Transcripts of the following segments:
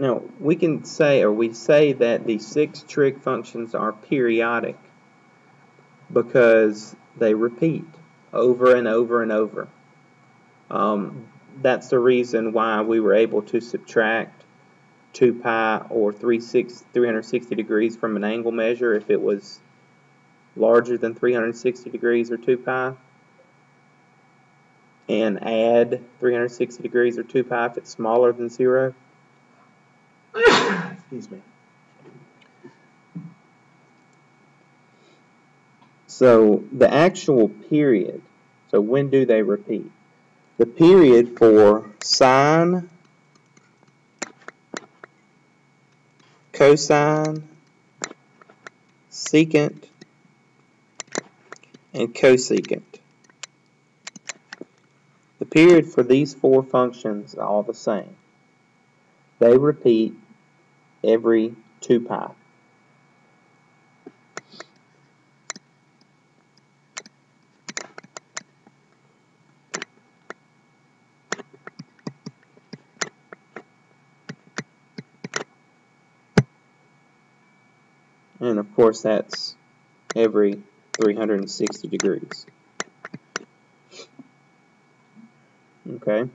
Now, we can say, or we say that the six trig functions are periodic because they repeat over and over and over. Um, that's the reason why we were able to subtract 2 pi or 360 degrees from an angle measure if it was larger than 360 degrees or 2 pi and add 360 degrees or 2 pi if it's smaller than 0. Excuse me. So the actual period, so when do they repeat? The period for sine, cosine, secant, and cosecant. The period for these four functions are all the same. They repeat every 2 pi. And of course that's every 360 degrees. Okay,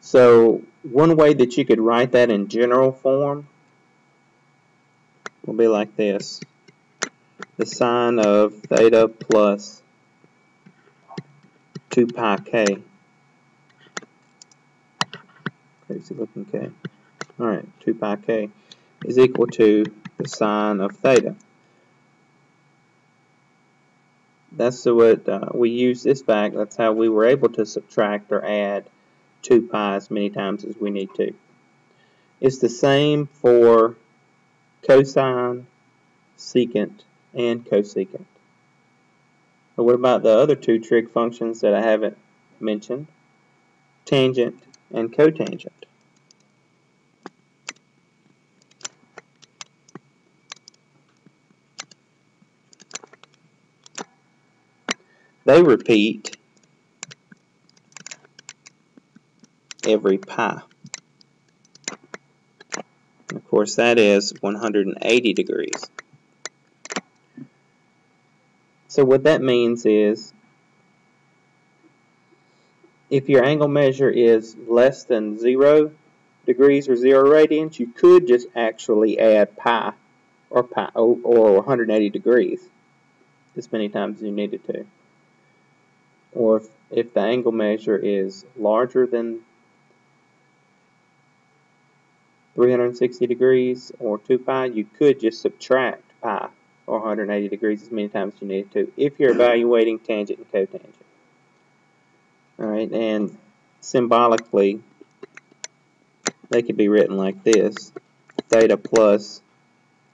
so one way that you could write that in general form will be like this. The sine of theta plus 2 pi k. Crazy looking k. Alright, 2 pi k is equal to the sine of theta. That's what uh, we use this back. That's how we were able to subtract or add 2 pi as many times as we need to. It's the same for cosine, secant, and cosecant. But what about the other two trig functions that I haven't mentioned? Tangent and cotangent. They repeat every pi. Of course, that is 180 degrees. So what that means is if your angle measure is less than 0 degrees or 0 radians, you could just actually add pi or pi or 180 degrees as many times as you needed to or if, if the angle measure is larger than 360 degrees or 2 pi, you could just subtract pi or 180 degrees as many times as you need to if you're evaluating tangent and cotangent. Alright, and symbolically, they could be written like this. Theta plus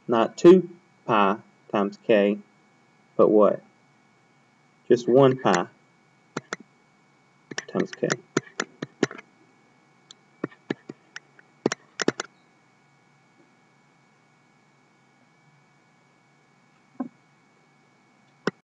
not 2 pi times k, but what? Just 1 pi times k.